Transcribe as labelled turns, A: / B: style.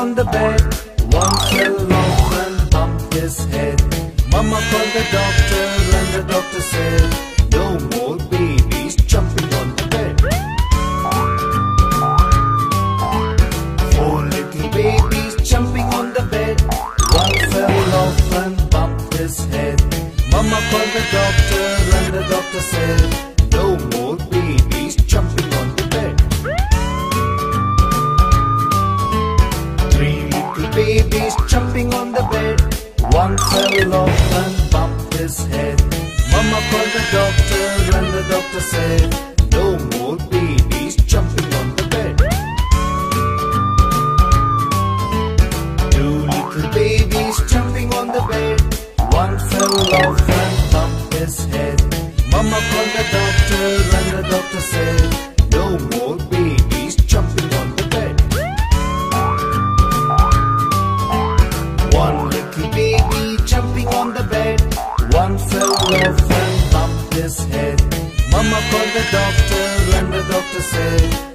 A: on the bed. One fell off and bumped his head. Mama called the doctor and the doctor said, No more babies jumping on the bed. Four little babies jumping on the bed. One fell off and bumped his head. Mama called the doctor and the doctor said, doctor said No more babies jumping on the bed. Two little babies jumping on the bed. One fell off and bumped his head. Mama called the doctor and the doctor said No more babies jumping on the bed. One little baby jumping on the bed. One fell off and bumped his head. Mama called the doctor and the doctor said